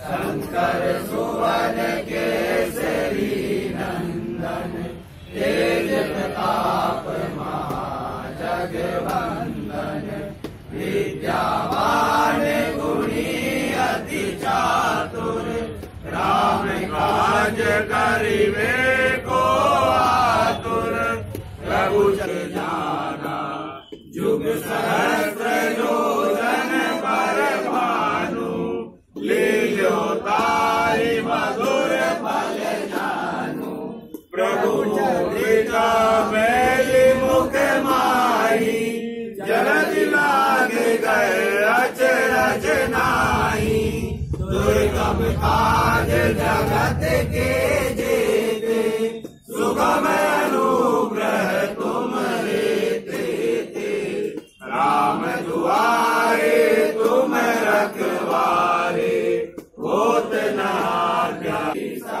शंकर सुवन केसरी नंदन तेज प्रताप महाजगवंदन। विद्यावान गुणी अति चातुर, राम काज करिवे को आतुर। प्रभु जाना जुग सर चरिता मैली मुख माही जलद लाग गए अचरज नाही दुर्गम काज जगत के जेते, सुगम अनुग्रह तुम रेते थे राम दुआरे तुम रखवारे, होत न प्यासा